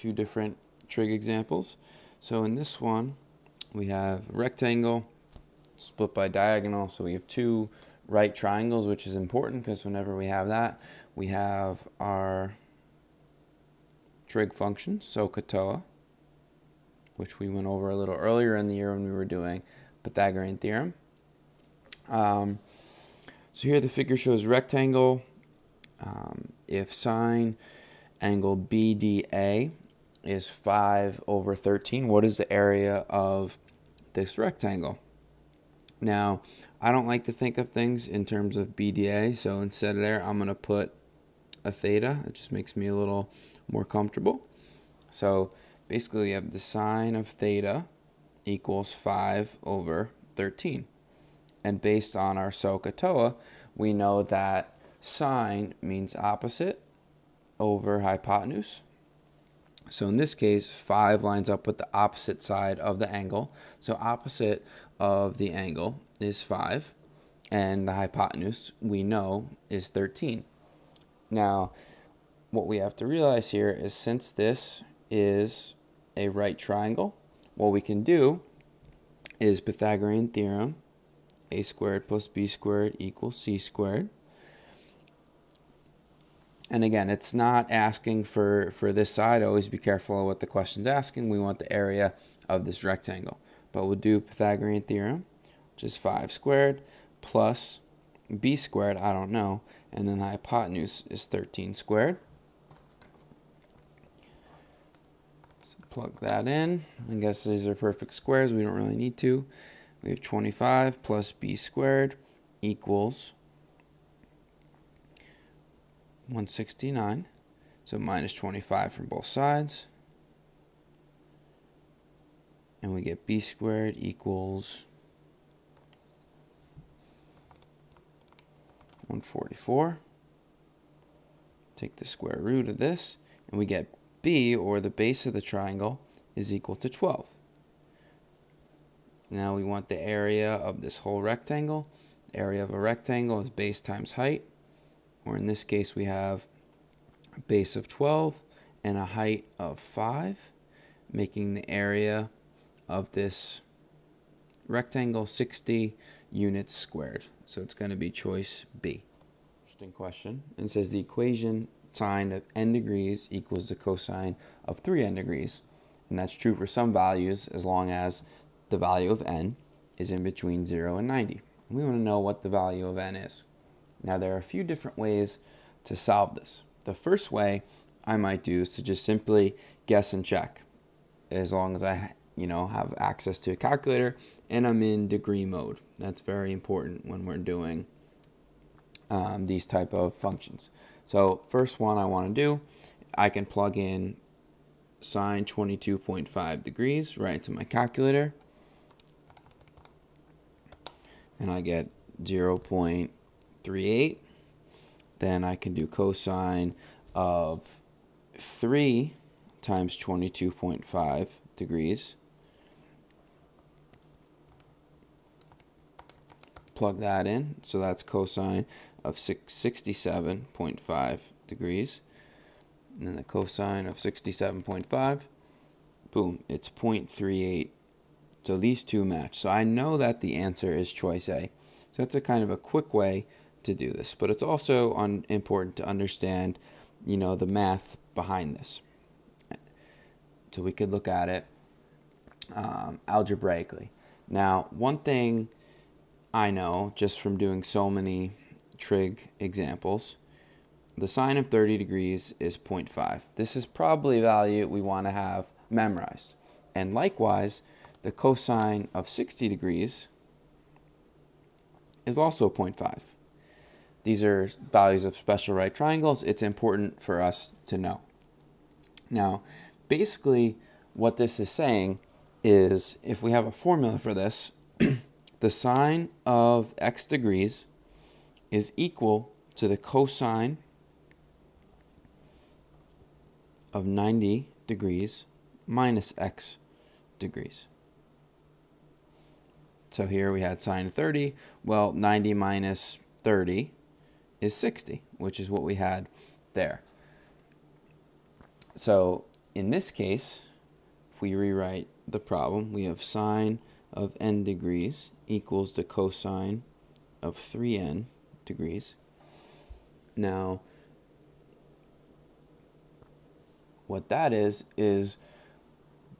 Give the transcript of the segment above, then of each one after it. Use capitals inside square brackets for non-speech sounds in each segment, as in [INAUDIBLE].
few different trig examples. So in this one, we have rectangle split by diagonal. So we have two right triangles, which is important because whenever we have that, we have our trig function, SOHCAHTOA, which we went over a little earlier in the year when we were doing Pythagorean theorem. Um, so here the figure shows rectangle. Um, if sine angle BDA is 5 over 13, what is the area of this rectangle? Now, I don't like to think of things in terms of BDA, so instead of there, I'm going to put a theta. It just makes me a little more comfortable. So basically, you have the sine of theta equals 5 over 13. And based on our SOHCAHTOA, we know that sine means opposite over hypotenuse. So in this case, 5 lines up with the opposite side of the angle. So opposite of the angle is 5, and the hypotenuse, we know, is 13. Now, what we have to realize here is since this is a right triangle, what we can do is Pythagorean theorem, a squared plus b squared equals c squared. And again, it's not asking for, for this side. Always be careful of what the question's asking. We want the area of this rectangle. But we'll do Pythagorean theorem, which is 5 squared plus b squared, I don't know, and then the hypotenuse is 13 squared. So plug that in. I guess these are perfect squares. We don't really need to. We have 25 plus b squared equals 169. So minus 25 from both sides. And we get b squared equals 144. Take the square root of this, and we get b, or the base of the triangle, is equal to 12. Now we want the area of this whole rectangle. The area of a rectangle is base times height, or in this case we have a base of 12 and a height of 5, making the area of this rectangle 60 units squared. So it's going to be choice B. Interesting question. And it says the equation sine of n degrees equals the cosine of 3n degrees. And that's true for some values as long as the value of n is in between 0 and 90. We want to know what the value of n is. Now there are a few different ways to solve this. The first way I might do is to just simply guess and check as long as I you know have access to a calculator and I'm in degree mode. That's very important when we're doing um, these type of functions. So first one I want to do, I can plug in sine 22.5 degrees right into my calculator and I get 0.38 then I can do cosine of 3 times 22.5 degrees plug that in so that's cosine of 67.5 degrees and then the cosine of 67.5 boom it's 0.38 so these two match. So I know that the answer is choice A. So that's a kind of a quick way to do this. But it's also important to understand, you know, the math behind this. So we could look at it um, algebraically. Now, one thing I know just from doing so many trig examples, the sine of 30 degrees is 0.5. This is probably a value we want to have memorized. And likewise, the cosine of 60 degrees is also 0.5. These are values of special right triangles. It's important for us to know. Now, basically, what this is saying is if we have a formula for this, [CLEARS THROAT] the sine of x degrees is equal to the cosine of 90 degrees minus x degrees. So here we had sine 30. Well, 90 minus 30 is 60, which is what we had there. So in this case, if we rewrite the problem, we have sine of n degrees equals the cosine of 3n degrees. Now, what that is, is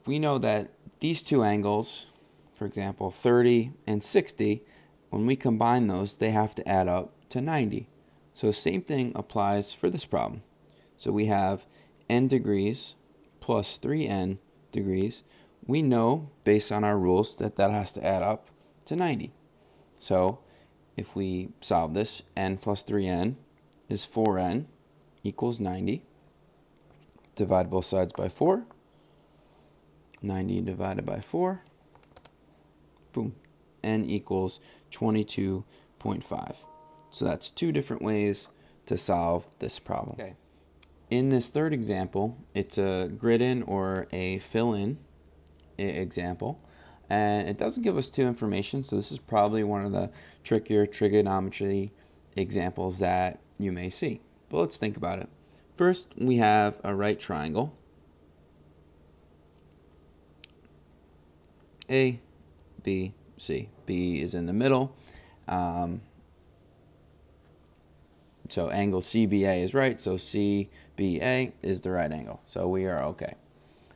we know that these two angles, for example, 30 and 60, when we combine those, they have to add up to 90. So same thing applies for this problem. So we have n degrees plus 3n degrees. We know, based on our rules, that that has to add up to 90. So if we solve this, n plus 3n is 4n equals 90. Divide both sides by 4. 90 divided by 4. Boom. n equals 22.5. So that's two different ways to solve this problem. Okay. In this third example, it's a grid in or a fill in example. And it doesn't give us two information, so this is probably one of the trickier trigonometry examples that you may see. But let's think about it. First, we have a right triangle. A, B, C. B is in the middle. Um, so angle CBA is right, so CBA is the right angle. So we are okay.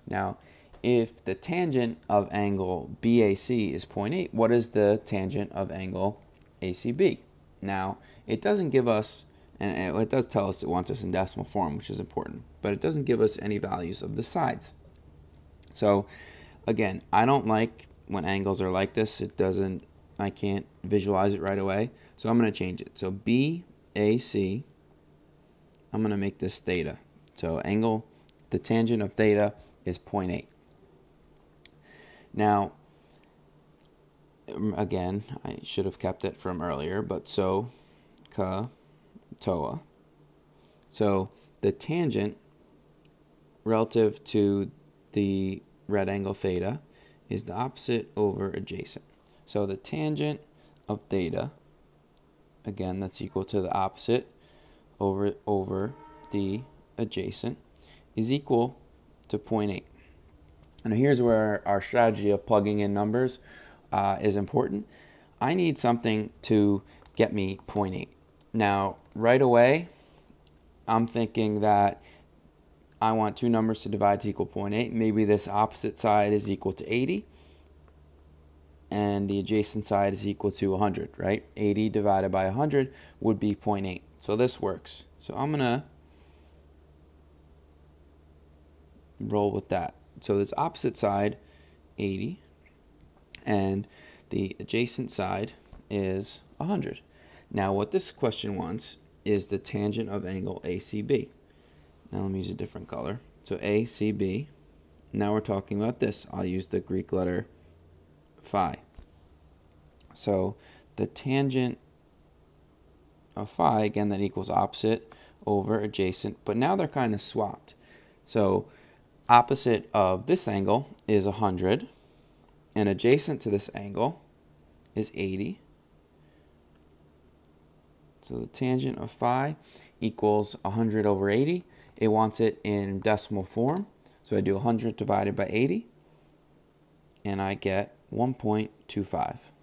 Now, if the tangent of angle BAC is 0.8, what is the tangent of angle ACB? Now, it doesn't give us and it does tell us it wants us in decimal form, which is important, but it doesn't give us any values of the sides. So again, I don't like when angles are like this. It doesn't, I can't visualize it right away. So I'm going to change it. So BAC, I'm going to make this theta. So angle, the tangent of theta is 0.8. Now, um, again, I should have kept it from earlier, but so, ka, TOA. So the tangent relative to the red angle theta is the opposite over adjacent. So the tangent of theta, again, that's equal to the opposite over, over the adjacent, is equal to 0.8. And here's where our strategy of plugging in numbers uh, is important. I need something to get me 0.8. Now, right away, I'm thinking that I want two numbers to divide to equal 0.8. Maybe this opposite side is equal to 80 and the adjacent side is equal to 100, right? 80 divided by 100 would be 0.8. So this works. So I'm going to roll with that. So this opposite side, 80, and the adjacent side is 100. Now what this question wants is the tangent of angle ACB. Now let me use a different color. So ACB, now we're talking about this. I'll use the Greek letter phi. So the tangent of phi, again, that equals opposite over adjacent, but now they're kind of swapped. So opposite of this angle is 100, and adjacent to this angle is 80. So the tangent of phi equals 100 over 80. It wants it in decimal form. So I do 100 divided by 80, and I get 1.25.